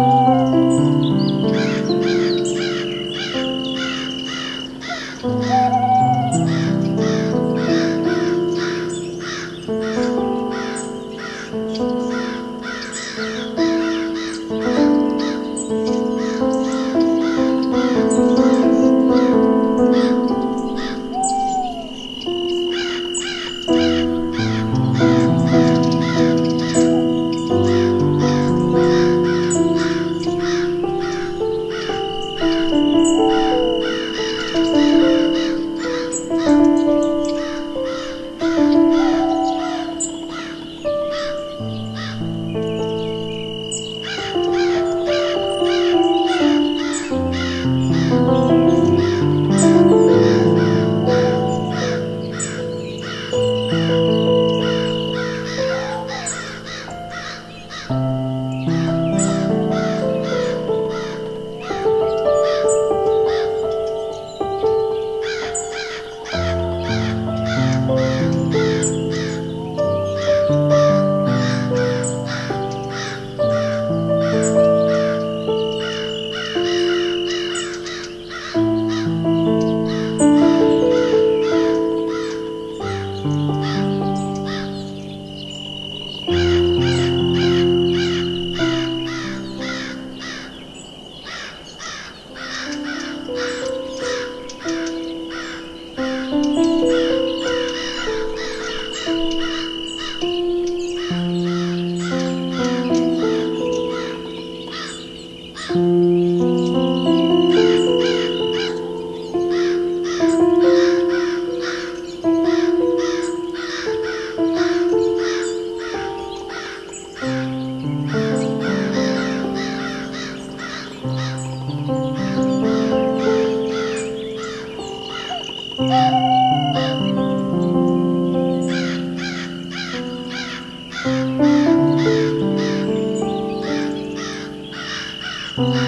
Música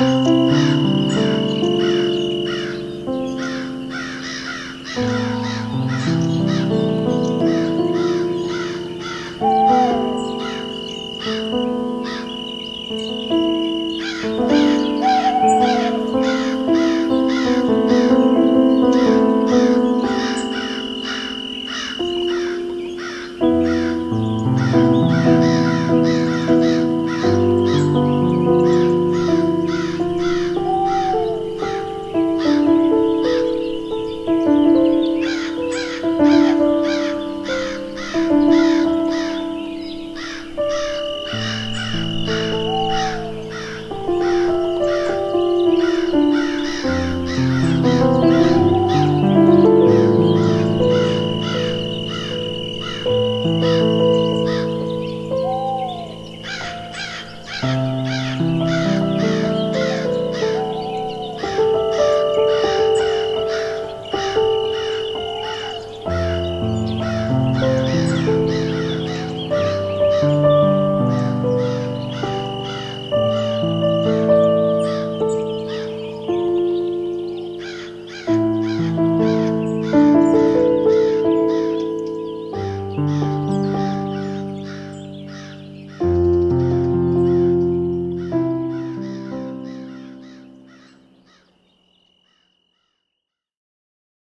Wow.